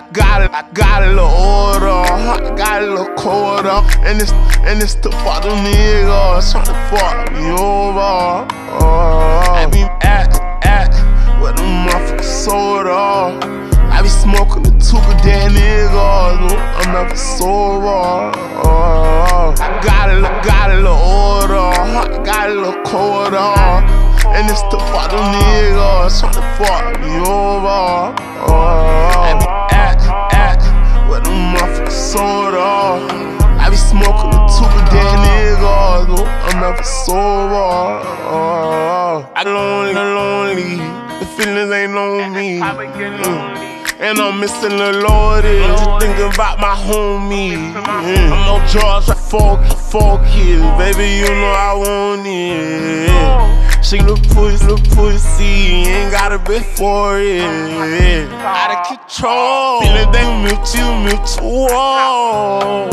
I got a little order, I got a little quarter, and it's and it's the fuck them niggas tryna fuck me over. Oh, I be at at with the motherfucking soda. I be smoking the tuka dead niggas, I'm never sober. Oh, I got a got a little order, I got a little quarter. And it's the fuck them niggas tryna fuck me over. Oh, I lonely, lonely, the feelings ain't on me. Mm. And I'm missing the Lordy, just thinking about my homie. Mm. I'm no drugs, like four, four kids, baby, you know I want it. She look pussy, look pussy, ain't got a bit for it. Out of control, feeling they mutual, mutual. I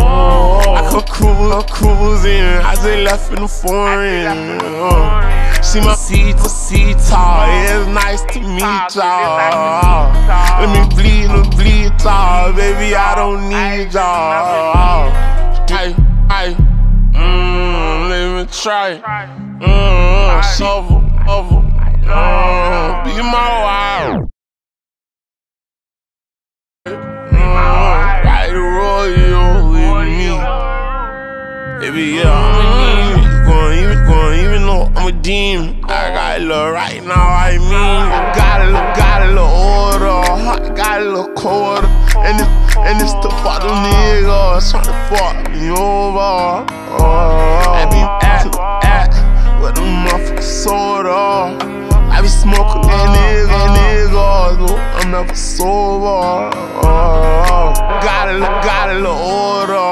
come cruise, I'm cruising, I just left in the foreign. Uh, see my seat to see tall, it's nice to meet y'all. Let me bleed, let me bleed y'all, baby, I don't need y'all. Hey, hey, mmm, let me try. Mmm, shovel, shovel, mmm, yeah, I'm a demon. Even, even though I'm a demon. I got a little right now, I mean. I got a little, got a little order. I got a little quarter. And it's, and it's the fuck them niggas tryna fuck me over. Oh, I be at, at, with them motherfucking soda. I be smoking that nigga, niggas, no, I'm never sober. Oh, got a, got a little order,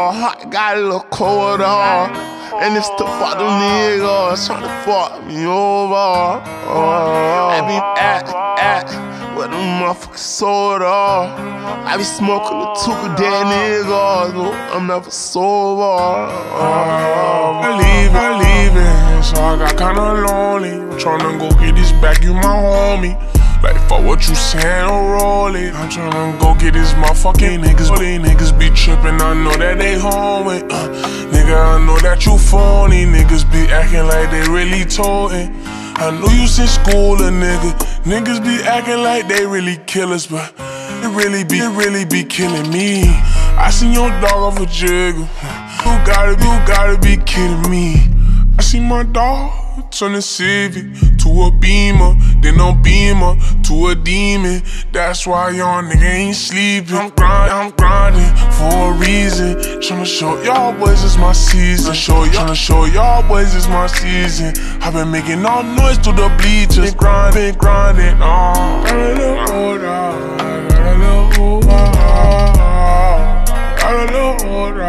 got a little quarter. And it's the fuck them niggas tryna fuck me over. Oh, I be at, at, with them motherfucking soda. I be smoking the tuka dead niggas, no, I'm never sober. Oh, I leave, I leave it, so I got kinda lonely. I'm tryna go get this back, you my homie. Like, fuck what you saying, don't roll. I'm tryna go get this motherfucking niggas. These niggas be trippin', I know that they home with. Uh, nigga, I know that you phony. Niggas be acting like they really totin'. I know you since school, a nigga. Niggas be acting like they really killers, but it really be, it really be killing me. I seen your dog off a jiggle. You gotta, you gotta be kidding me. I see my dog turn a Civic to a Beamer, then a Beamer to a demon. That's why y'all nigga ain't sleeping. I'm grinding, I'm grinding for a reason. Tryna show y'all boys it's my season. Tryna show y'all boys it's my season. I've been making all noise to the bleachers, been grinding, been grinding. Oh, got a little older, older, got a little older.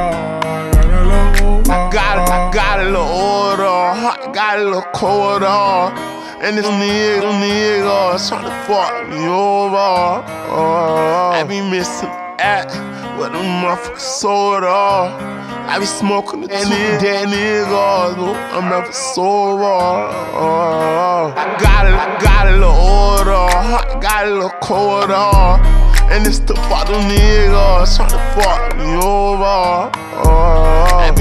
I got, I got a little order, I got a little quarter. And this nigga, them niggas tryna fuck me over. Oh, I be missing at with them motherfucking soda. I be smoking the two dead niggas, no, I'm never sober. Oh, I got a, I got a little order, I got a little quarter. And it's the fuck them niggas tryna fuck me over. Oh,